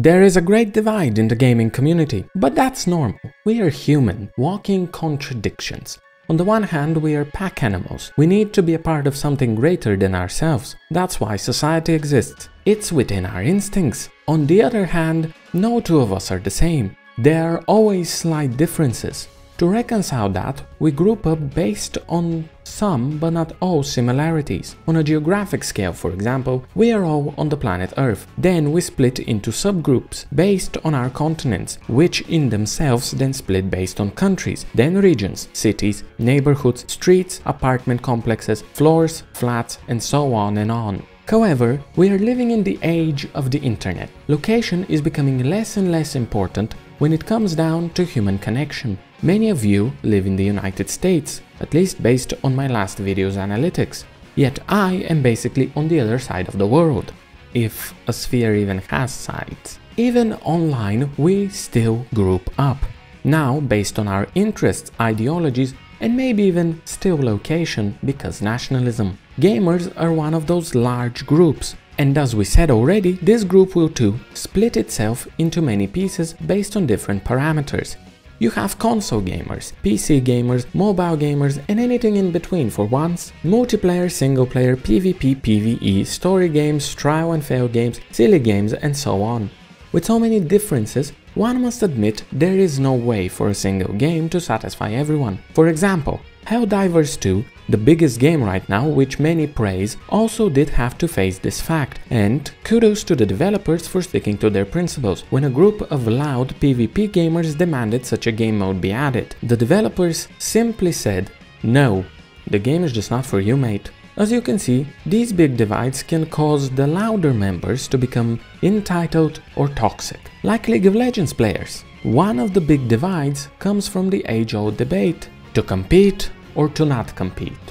There is a great divide in the gaming community, but that's normal. We are human, walking contradictions. On the one hand, we are pack animals. We need to be a part of something greater than ourselves. That's why society exists. It's within our instincts. On the other hand, no two of us are the same. There are always slight differences. To reconcile that, we group up based on some but not all similarities. On a geographic scale, for example, we are all on the planet Earth. Then we split into subgroups based on our continents, which in themselves then split based on countries, then regions, cities, neighborhoods, streets, apartment complexes, floors, flats, and so on and on. However, we are living in the age of the internet. Location is becoming less and less important when it comes down to human connection. Many of you live in the United States, at least based on my last video's analytics. Yet I am basically on the other side of the world, if a sphere even has sides. Even online, we still group up. Now, based on our interests, ideologies, and maybe even still location, because nationalism. Gamers are one of those large groups, and as we said already, this group will too split itself into many pieces based on different parameters. You have console gamers, PC gamers, mobile gamers and anything in between for once, multiplayer, single player, PvP, PvE, story games, trial and fail games, silly games and so on. With so many differences, one must admit there is no way for a single game to satisfy everyone. For example, Helldivers 2, the biggest game right now which many praise, also did have to face this fact, and kudos to the developers for sticking to their principles when a group of loud PvP gamers demanded such a game mode be added. The developers simply said, no, the game is just not for you mate. As you can see, these big divides can cause the louder members to become entitled or toxic, like League of Legends players. One of the big divides comes from the age-old debate, to compete or to not compete.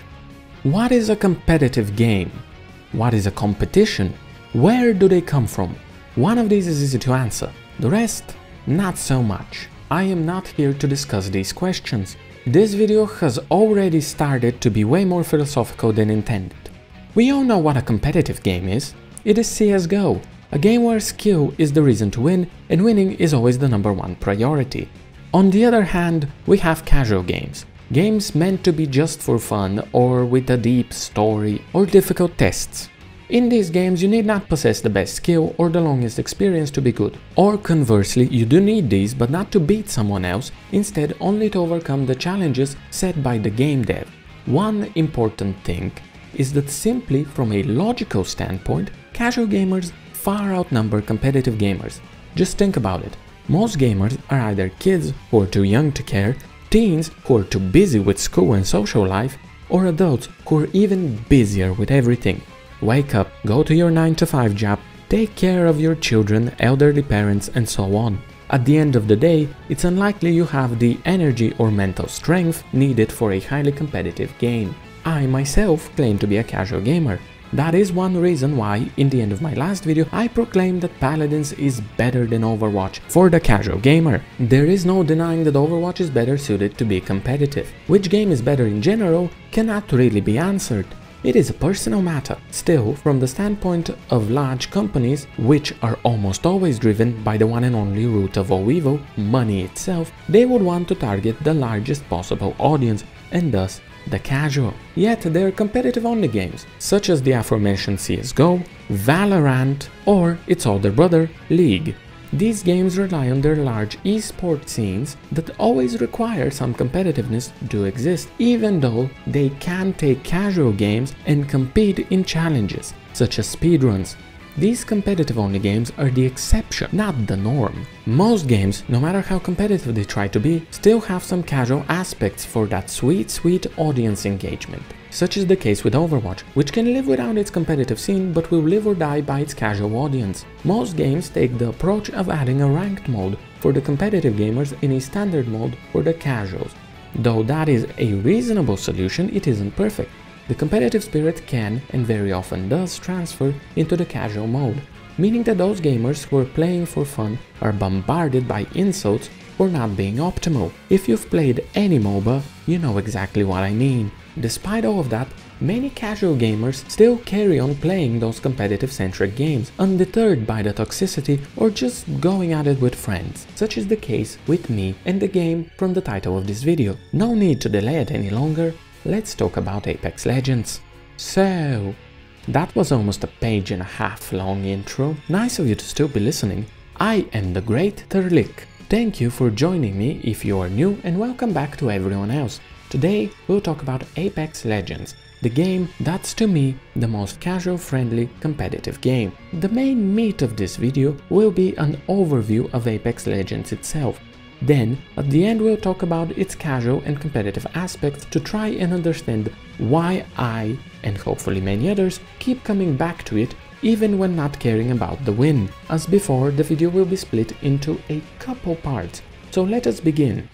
What is a competitive game? What is a competition? Where do they come from? One of these is easy to answer, the rest not so much. I am not here to discuss these questions. This video has already started to be way more philosophical than intended. We all know what a competitive game is. It is CSGO, a game where skill is the reason to win and winning is always the number one priority. On the other hand, we have casual games, Games meant to be just for fun or with a deep story or difficult tests. In these games you need not possess the best skill or the longest experience to be good. Or conversely, you do need these but not to beat someone else, instead only to overcome the challenges set by the game dev. One important thing is that simply from a logical standpoint, casual gamers far outnumber competitive gamers. Just think about it. Most gamers are either kids who are too young to care teens who are too busy with school and social life, or adults who are even busier with everything. Wake up, go to your 9 to 5 job, take care of your children, elderly parents and so on. At the end of the day, it's unlikely you have the energy or mental strength needed for a highly competitive game. I myself claim to be a casual gamer, that is one reason why, in the end of my last video, I proclaimed that Paladins is better than Overwatch for the casual gamer. There is no denying that Overwatch is better suited to be competitive. Which game is better in general cannot really be answered. It is a personal matter. Still, from the standpoint of large companies, which are almost always driven by the one and only root of all evil, money itself, they would want to target the largest possible audience and thus the casual. Yet they're competitive only games, such as the aforementioned CSGO, Valorant, or its older brother, League. These games rely on their large esports scenes that always require some competitiveness to exist, even though they can take casual games and compete in challenges, such as speedruns, these competitive-only games are the exception, not the norm. Most games, no matter how competitive they try to be, still have some casual aspects for that sweet, sweet audience engagement. Such is the case with Overwatch, which can live without its competitive scene but will live or die by its casual audience. Most games take the approach of adding a ranked mode for the competitive gamers in a standard mode for the casuals. Though that is a reasonable solution, it isn't perfect. The competitive spirit can, and very often does, transfer into the casual mode, meaning that those gamers who are playing for fun are bombarded by insults for not being optimal. If you've played any MOBA, you know exactly what I mean. Despite all of that, many casual gamers still carry on playing those competitive-centric games, undeterred by the toxicity or just going at it with friends. Such is the case with me and the game from the title of this video. No need to delay it any longer, let's talk about Apex Legends. So, that was almost a page and a half long intro. Nice of you to still be listening. I am the Great Terlik. Thank you for joining me if you are new and welcome back to everyone else. Today we'll talk about Apex Legends, the game that's to me the most casual friendly competitive game. The main meat of this video will be an overview of Apex Legends itself. Then, at the end we'll talk about its casual and competitive aspects to try and understand why I, and hopefully many others, keep coming back to it even when not caring about the win. As before, the video will be split into a couple parts, so let us begin.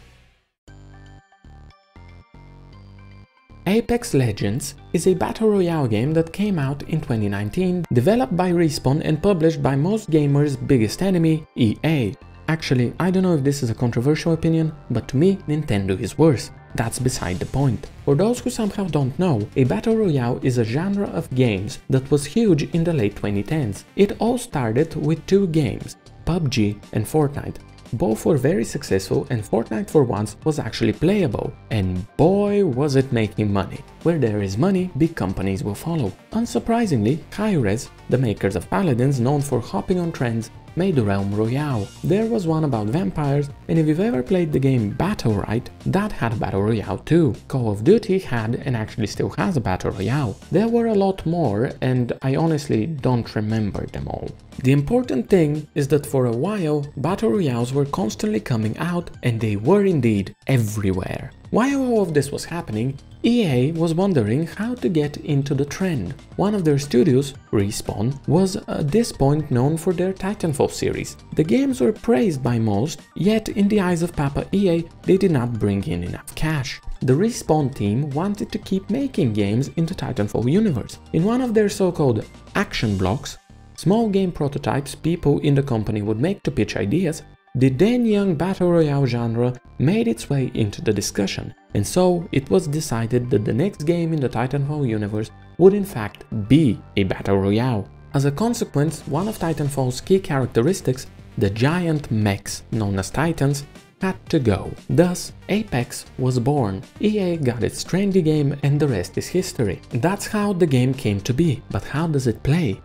Apex Legends is a battle royale game that came out in 2019, developed by Respawn and published by most gamers' biggest enemy, EA. Actually, I don't know if this is a controversial opinion, but to me, Nintendo is worse. That's beside the point. For those who somehow don't know, a battle royale is a genre of games that was huge in the late 2010s. It all started with two games, PUBG and Fortnite. Both were very successful and Fortnite for once was actually playable. And boy was it making money. Where there is money, big companies will follow. Unsurprisingly, Hi-Rez, the makers of Paladins known for hopping on trends, made the Realm Royale. There was one about vampires, and if you've ever played the game Battlerite, that had a Battle Royale too. Call of Duty had and actually still has a Battle Royale. There were a lot more, and I honestly don't remember them all. The important thing is that for a while, Battle Royales were constantly coming out, and they were indeed everywhere. While all of this was happening, EA was wondering how to get into the trend. One of their studios, Respawn, was at this point known for their Titanfall series. The games were praised by most, yet in the eyes of Papa EA, they did not bring in enough cash. The Respawn team wanted to keep making games in the Titanfall universe. In one of their so-called action blocks, small game prototypes people in the company would make to pitch ideas, the then young battle royale genre made its way into the discussion, and so it was decided that the next game in the Titanfall universe would in fact be a battle royale. As a consequence, one of Titanfall's key characteristics, the giant mechs known as Titans, had to go. Thus, Apex was born. EA got its trendy game and the rest is history. That's how the game came to be, but how does it play?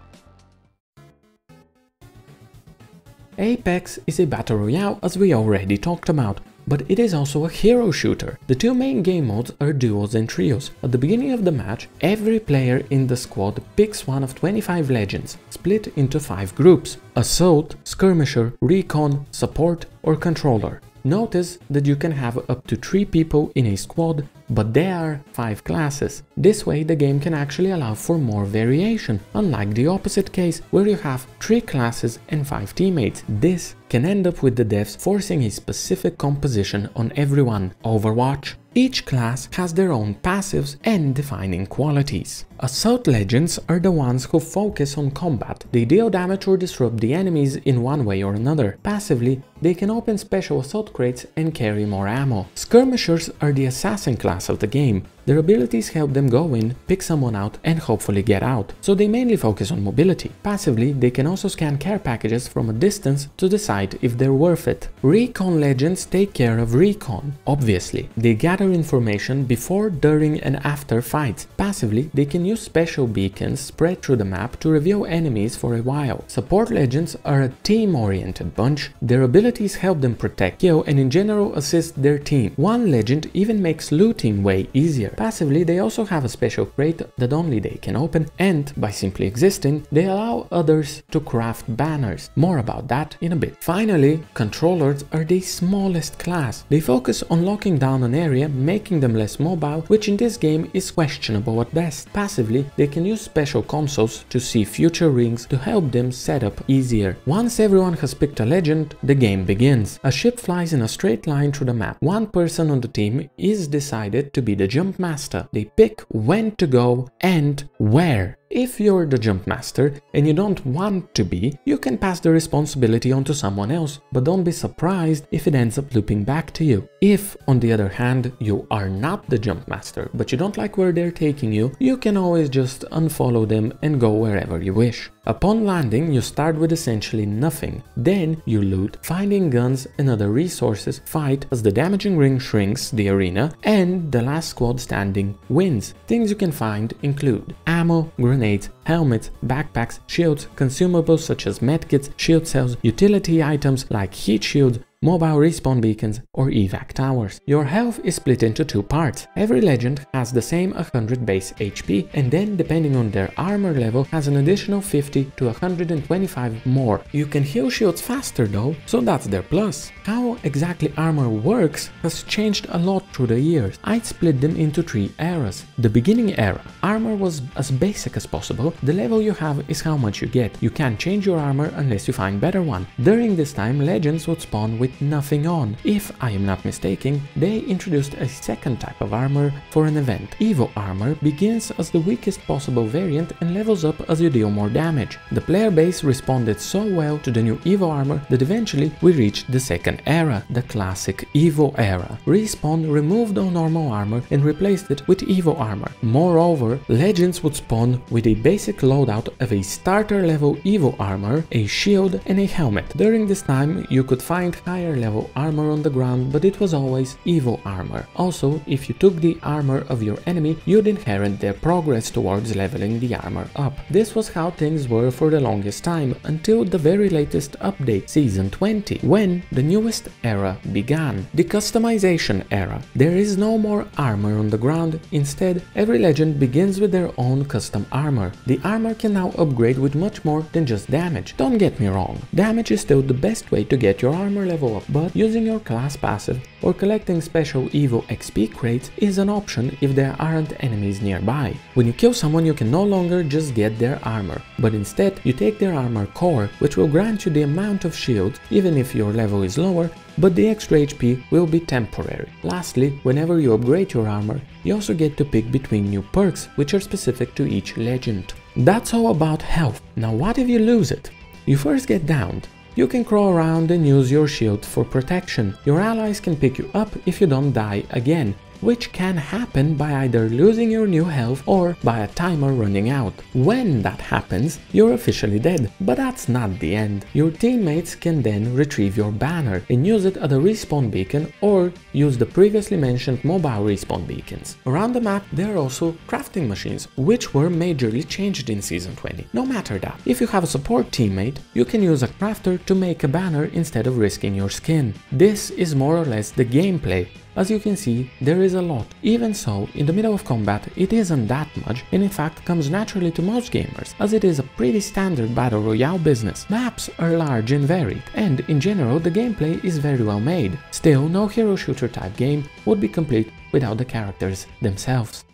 Apex is a battle royale as we already talked about, but it is also a hero shooter. The two main game modes are duos and trios. At the beginning of the match, every player in the squad picks one of 25 legends, split into 5 groups, Assault, Skirmisher, Recon, Support or Controller. Notice that you can have up to 3 people in a squad but there are 5 classes. This way the game can actually allow for more variation, unlike the opposite case where you have 3 classes and 5 teammates. This can end up with the devs forcing a specific composition on everyone. Overwatch, each class has their own passives and defining qualities. Assault legends are the ones who focus on combat. They deal damage or disrupt the enemies in one way or another. Passively, they can open special assault crates and carry more ammo. Skirmishers are the assassin class of the game. Their abilities help them go in, pick someone out and hopefully get out, so they mainly focus on mobility. Passively, they can also scan care packages from a distance to decide if they're worth it. Recon legends take care of recon, obviously. They gather information before, during and after fights. Passively, they can use special beacons spread through the map to reveal enemies for a while. Support legends are a team-oriented bunch. Their abilities help them protect, kill and in general assist their team. One legend even makes looting way easier. Passively, they also have a special crate that only they can open and, by simply existing, they allow others to craft banners. More about that in a bit. Finally, controllers are the smallest class. They focus on locking down an area, making them less mobile, which in this game is questionable at best. Passively, they can use special consoles to see future rings to help them set up easier. Once everyone has picked a legend, the game begins. A ship flies in a straight line through the map. One person on the team is decided to be the jump master. They pick when to go and where If you're the jump master and you don't want to be, you can pass the responsibility onto someone else, but don't be surprised if it ends up looping back to you. If, on the other hand, you are not the jump master, but you don't like where they're taking you, you can always just unfollow them and go wherever you wish. Upon landing, you start with essentially nothing. Then you loot, finding guns and other resources, fight as the damaging ring shrinks the arena, and the last squad standing wins. Things you can find include ammo, grenades, helmets, backpacks, shields, consumables such as medkits, shield cells, utility items like heat shields, mobile respawn beacons or evac towers. Your health is split into two parts. Every legend has the same 100 base HP and then depending on their armor level has an additional 50 to 125 more. You can heal shields faster though, so that's their plus. How exactly armor works has changed a lot through the years. I'd split them into three eras. The beginning era, armor was as basic as possible, the level you have is how much you get. You can't change your armor unless you find better one. During this time legends would spawn with with nothing on. If I am not mistaken, they introduced a second type of armor for an event. Evo armor begins as the weakest possible variant and levels up as you deal more damage. The player base responded so well to the new Evo armor that eventually we reached the second era, the classic Evo era. Respawn removed all normal armor and replaced it with Evo armor. Moreover, Legends would spawn with a basic loadout of a starter level Evo armor, a shield and a helmet. During this time you could find high higher level armor on the ground, but it was always Evo armor. Also, if you took the armor of your enemy, you'd inherit their progress towards leveling the armor up. This was how things were for the longest time, until the very latest update, Season 20, when the newest era began, the customization era. There is no more armor on the ground, instead, every legend begins with their own custom armor. The armor can now upgrade with much more than just damage. Don't get me wrong, damage is still the best way to get your armor level but using your class passive or collecting special EVO XP crates is an option if there aren't enemies nearby. When you kill someone you can no longer just get their armor, but instead you take their armor core which will grant you the amount of shield even if your level is lower but the extra HP will be temporary. Lastly, whenever you upgrade your armor, you also get to pick between new perks which are specific to each legend. That's all about health. Now what if you lose it? You first get downed, you can crawl around and use your shield for protection. Your allies can pick you up if you don't die again, which can happen by either losing your new health or by a timer running out. When that happens, you're officially dead, but that's not the end. Your teammates can then retrieve your banner and use it at a respawn beacon or use the previously mentioned mobile respawn beacons. Around the map there are also crafting machines, which were majorly changed in Season 20. No matter that, if you have a support teammate, you can use a crafter to make a banner instead of risking your skin. This is more or less the gameplay as you can see, there is a lot. Even so, in the middle of combat, it isn't that much and in fact comes naturally to most gamers, as it is a pretty standard battle royale business. Maps are large and varied, and in general the gameplay is very well made. Still, no hero shooter type game would be complete without the characters themselves.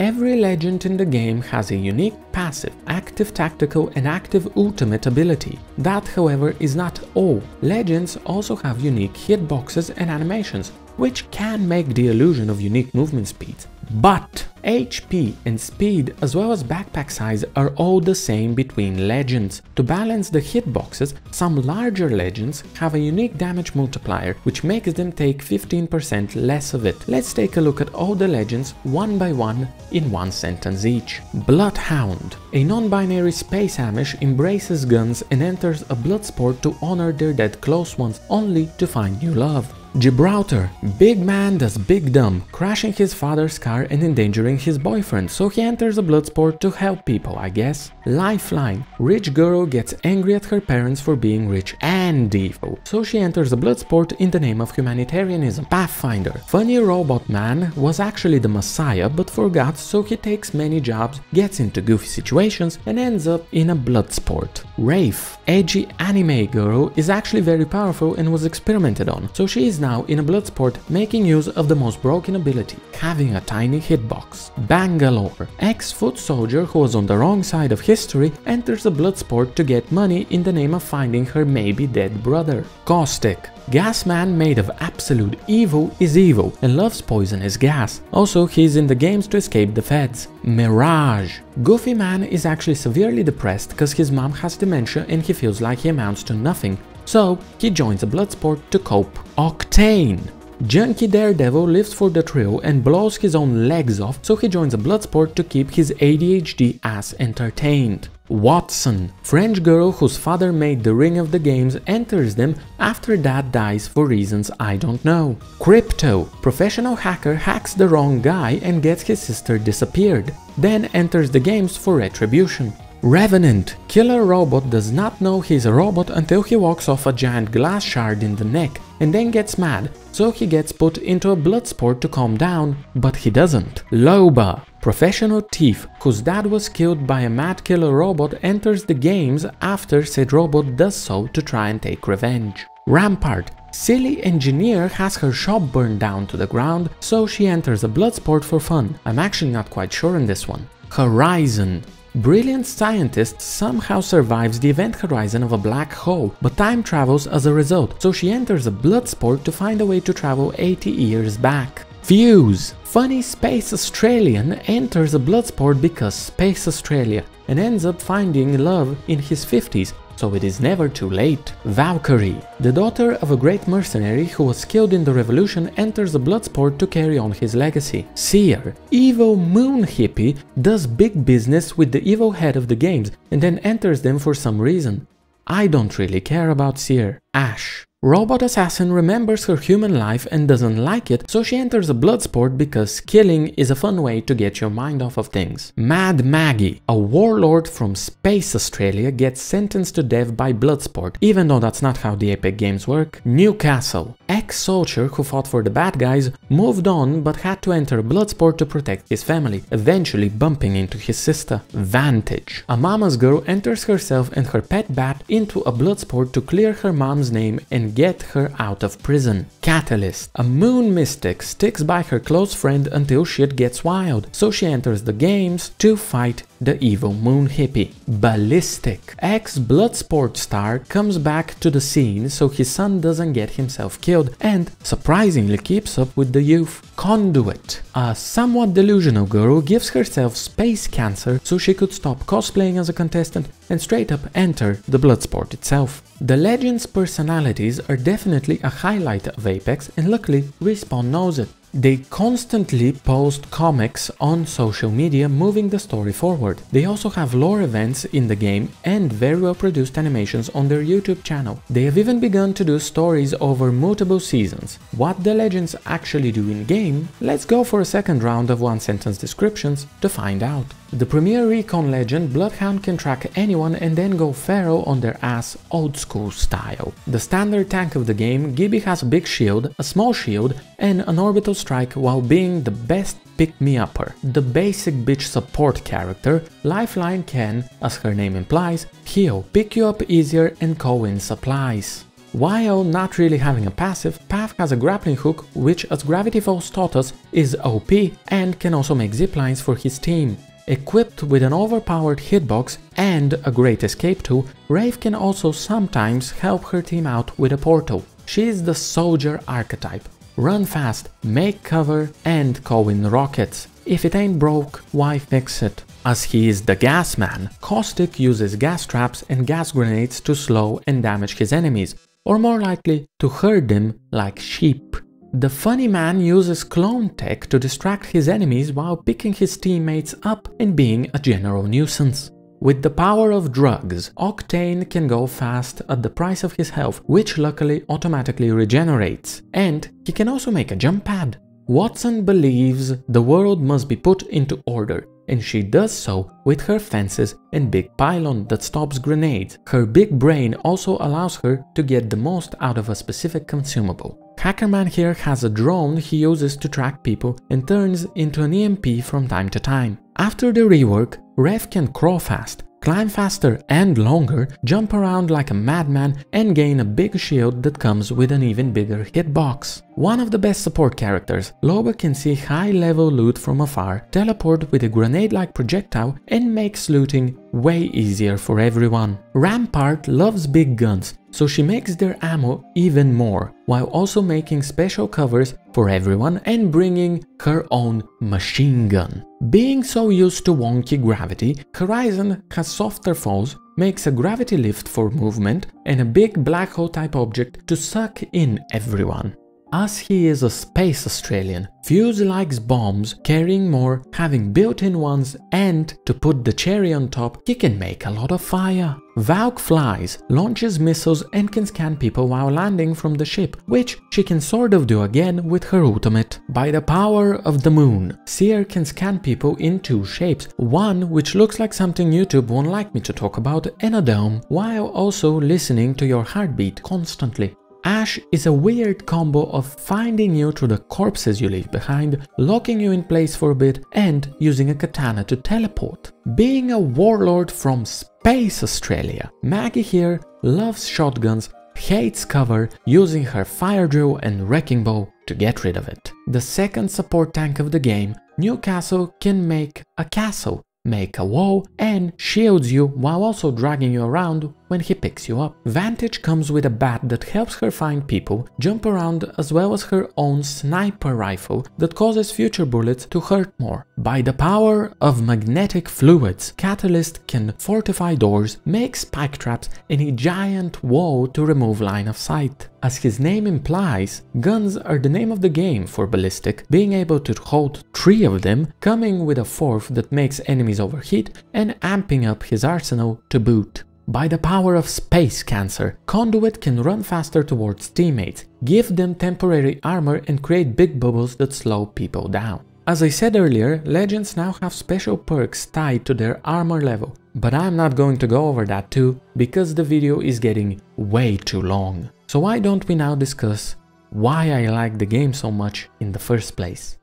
Every legend in the game has a unique passive, active tactical and active ultimate ability. That however is not all. Legends also have unique hitboxes and animations, which can make the illusion of unique movement speeds. But HP and speed as well as backpack size are all the same between legends. To balance the hitboxes, some larger legends have a unique damage multiplier which makes them take 15% less of it. Let's take a look at all the legends one by one in one sentence each. Bloodhound. A non-binary space Amish embraces guns and enters a blood sport to honor their dead close ones only to find new love. Gibraltar. Big man does big dumb, crashing his father's car and endangering his boyfriend, so he enters a blood sport to help people, I guess. Lifeline. Rich girl gets angry at her parents for being rich and evil, so she enters a blood sport in the name of humanitarianism. Pathfinder. Funny robot man was actually the messiah but forgot so he takes many jobs, gets into goofy situations and ends up in a blood sport. Wraith. Edgy anime girl is actually very powerful and was experimented on, so she is now in a Bloodsport making use of the most broken ability, having a tiny hitbox. Bangalore, ex-foot soldier who was on the wrong side of history, enters a Bloodsport to get money in the name of finding her maybe dead brother. Caustic, Gasman made of absolute evil is evil and loves poisonous gas. Also, he's in the games to escape the feds. Mirage. Goofy Man is actually severely depressed because his mom has dementia and he feels like he amounts to nothing. So, he joins a blood sport to cope. Octane. Junkie Daredevil lives for the thrill and blows his own legs off, so he joins a blood sport to keep his ADHD ass entertained. Wattson, French girl whose father made the ring of the games, enters them after dad dies for reasons I don't know. Crypto, professional hacker hacks the wrong guy and gets his sister disappeared, then enters the games for retribution. Revenant, killer robot does not know he's a robot until he walks off a giant glass shard in the neck and then gets mad, so he gets put into a blood sport to calm down, but he doesn't. Loba, professional thief whose dad was killed by a mad killer robot enters the games after said robot does so to try and take revenge. Rampart, Silly engineer has her shop burned down to the ground, so she enters a blood sport for fun. I'm actually not quite sure in this one. Horizon. Brilliant scientist somehow survives the event horizon of a black hole, but time travels as a result, so she enters a blood sport to find a way to travel 80 years back. Fuse! Funny Space Australian enters a blood sport because Space Australia and ends up finding love in his 50s so it is never too late. Valkyrie, the daughter of a great mercenary who was killed in the revolution, enters the Bloodsport to carry on his legacy. Seer, evil moon hippie, does big business with the evil head of the games and then enters them for some reason. I don't really care about Seer. Ash, Robot Assassin remembers her human life and doesn't like it, so she enters a blood sport because killing is a fun way to get your mind off of things. Mad Maggie, a warlord from Space Australia gets sentenced to death by bloodsport, even though that's not how the Apex games work. Newcastle, ex-soldier who fought for the bad guys, moved on but had to enter bloodsport to protect his family, eventually bumping into his sister. Vantage, a mama's girl enters herself and her pet bat into a bloodsport to clear her mom's name and get her out of prison. Catalyst. A moon mystic sticks by her close friend until shit gets wild, so she enters the games to fight the evil moon hippie. Ballistic. Ex-Bloodsport star comes back to the scene so his son doesn't get himself killed and surprisingly keeps up with the youth. Conduit. A somewhat delusional girl gives herself space cancer so she could stop cosplaying as a contestant and straight up enter the Bloodsport itself. The Legends personalities are definitely a highlight of Apex and luckily Respawn knows it. They constantly post comics on social media moving the story forward. They also have lore events in the game and very well produced animations on their YouTube channel. They have even begun to do stories over multiple seasons. What the legends actually do in game? Let's go for a second round of one sentence descriptions to find out. The premier recon legend Bloodhound can track anyone and then go feral on their ass old school style. The standard tank of the game, Gibby has a big shield, a small shield and an orbital strike while being the best pick-me-upper. The basic bitch support character, Lifeline can, as her name implies, heal, pick you up easier and call in supplies. While not really having a passive, Path has a grappling hook which as Gravity Falls taught us is OP and can also make ziplines for his team. Equipped with an overpowered hitbox and a great escape tool, Wraith can also sometimes help her team out with a portal. She is the soldier archetype. Run fast, make cover and call in rockets. If it ain't broke, why fix it? As he is the gas man, Caustic uses gas traps and gas grenades to slow and damage his enemies, or more likely to herd them like sheep. The funny man uses clone tech to distract his enemies while picking his teammates up and being a general nuisance. With the power of drugs, Octane can go fast at the price of his health, which luckily automatically regenerates. And he can also make a jump pad. Wattson believes the world must be put into order, and she does so with her fences and big pylon that stops grenades. Her big brain also allows her to get the most out of a specific consumable. Hackerman here has a drone he uses to track people and turns into an EMP from time to time. After the rework, Rev can crawl fast, climb faster and longer, jump around like a madman and gain a big shield that comes with an even bigger hitbox. One of the best support characters, Loba can see high level loot from afar, teleport with a grenade like projectile and makes looting way easier for everyone. Rampart loves big guns, so she makes their ammo even more, while also making special covers for everyone and bringing her own machine gun. Being so used to wonky gravity, Horizon has softer falls, makes a gravity lift for movement and a big black hole type object to suck in everyone. As he is a space Australian, Fuse likes bombs, carrying more, having built-in ones, and to put the cherry on top, he can make a lot of fire. Valk flies, launches missiles and can scan people while landing from the ship, which she can sort of do again with her ultimate. By the power of the moon, Seer can scan people in two shapes, one which looks like something YouTube won't like me to talk about and a dome, while also listening to your heartbeat constantly. Ash is a weird combo of finding you through the corpses you leave behind, locking you in place for a bit, and using a katana to teleport. Being a warlord from Space Australia, Maggie here loves shotguns, hates cover, using her fire drill and wrecking ball to get rid of it. The second support tank of the game, Newcastle can make a castle make a wall, and shields you while also dragging you around when he picks you up. Vantage comes with a bat that helps her find people, jump around as well as her own sniper rifle that causes future bullets to hurt more. By the power of magnetic fluids, Catalyst can fortify doors, make spike traps and a giant wall to remove line of sight. As his name implies, guns are the name of the game for Ballistic, being able to hold three of them, coming with a fourth that makes enemies overheat and amping up his arsenal to boot. By the power of space cancer, Conduit can run faster towards teammates, give them temporary armor and create big bubbles that slow people down. As I said earlier, legends now have special perks tied to their armor level, but I'm not going to go over that too, because the video is getting way too long. So why don't we now discuss why I like the game so much in the first place.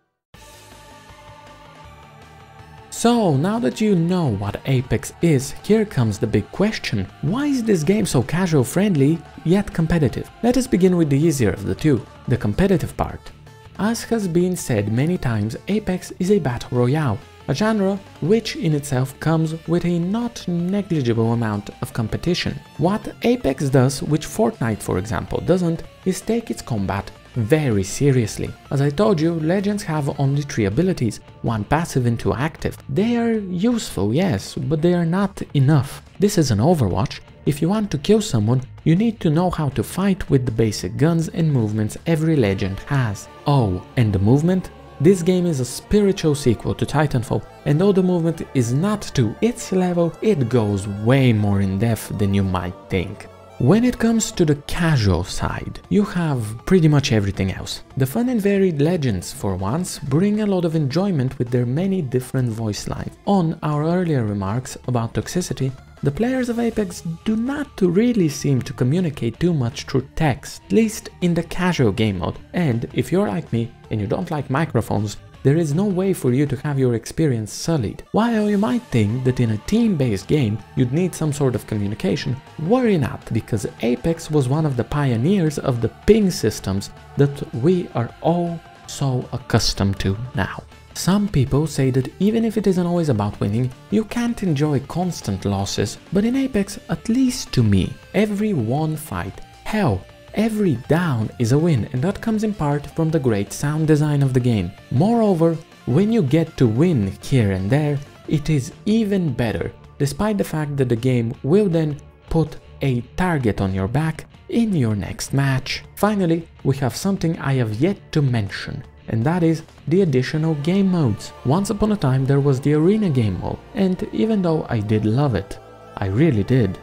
So, now that you know what Apex is, here comes the big question. Why is this game so casual friendly, yet competitive? Let us begin with the easier of the two, the competitive part. As has been said many times, Apex is a battle royale, a genre which in itself comes with a not negligible amount of competition. What Apex does, which Fortnite for example doesn't, is take its combat very seriously. As I told you, legends have only three abilities, one passive and two active. They are useful, yes, but they are not enough. This is an Overwatch. If you want to kill someone, you need to know how to fight with the basic guns and movements every legend has. Oh, and the movement? This game is a spiritual sequel to Titanfall, and though the movement is not to its level, it goes way more in depth than you might think. When it comes to the casual side, you have pretty much everything else. The fun and varied legends, for once, bring a lot of enjoyment with their many different voice lines. On our earlier remarks about toxicity, the players of Apex do not really seem to communicate too much through text, at least in the casual game mode, and if you're like me and you don't like microphones, there is no way for you to have your experience sullied. While oh, you might think that in a team-based game you'd need some sort of communication, worry not, because Apex was one of the pioneers of the ping systems that we are all so accustomed to now. Some people say that even if it isn't always about winning, you can't enjoy constant losses, but in Apex, at least to me, every one fight, hell, Every down is a win and that comes in part from the great sound design of the game. Moreover, when you get to win here and there, it is even better, despite the fact that the game will then put a target on your back in your next match. Finally, we have something I have yet to mention, and that is the additional game modes. Once upon a time there was the arena game mode, and even though I did love it, I really did,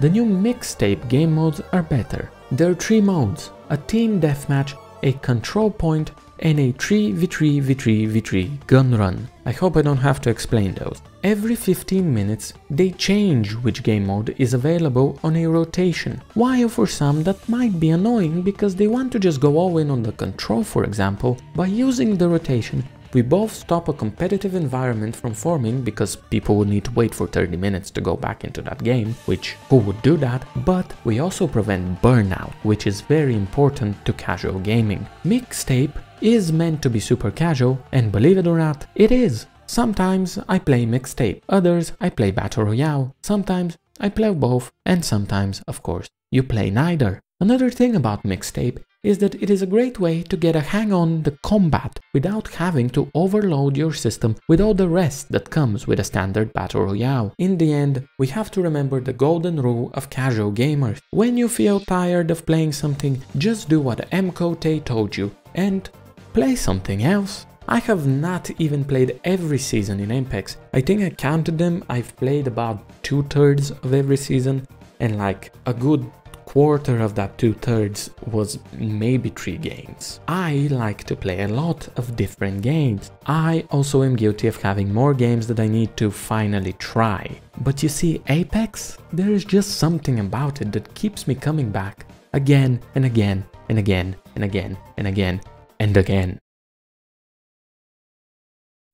the new mixtape game modes are better. There are three modes, a team deathmatch, a control point and a 3v3v3v3 gun run. I hope I don't have to explain those. Every 15 minutes they change which game mode is available on a rotation, while for some that might be annoying because they want to just go all in on the control for example, by using the rotation we both stop a competitive environment from forming because people would need to wait for 30 minutes to go back into that game, which who would do that, but we also prevent burnout, which is very important to casual gaming. Mixtape is meant to be super casual, and believe it or not, it is. Sometimes I play mixtape, others I play Battle Royale, sometimes I play both, and sometimes, of course, you play neither. Another thing about mixtape is that it is a great way to get a hang on the combat without having to overload your system with all the rest that comes with a standard battle royale. In the end, we have to remember the golden rule of casual gamers. When you feel tired of playing something, just do what MKoTay told you and play something else. I have not even played every season in Apex. I think I counted them, I've played about two thirds of every season and like a good quarter of that two thirds was maybe three games. I like to play a lot of different games. I also am guilty of having more games that I need to finally try. But you see, Apex, there is just something about it that keeps me coming back again and again and again and again and again and again.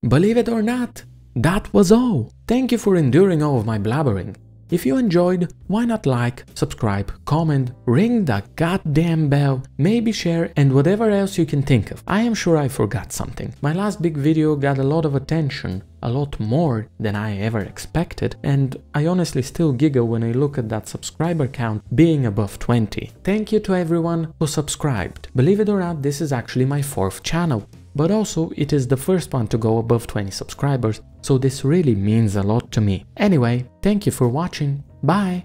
Believe it or not, that was all. Thank you for enduring all of my blabbering. If you enjoyed, why not like, subscribe, comment, ring the goddamn bell, maybe share and whatever else you can think of. I am sure I forgot something. My last big video got a lot of attention, a lot more than I ever expected, and I honestly still giggle when I look at that subscriber count being above 20. Thank you to everyone who subscribed. Believe it or not, this is actually my fourth channel but also it is the first one to go above 20 subscribers, so this really means a lot to me. Anyway, thank you for watching, bye!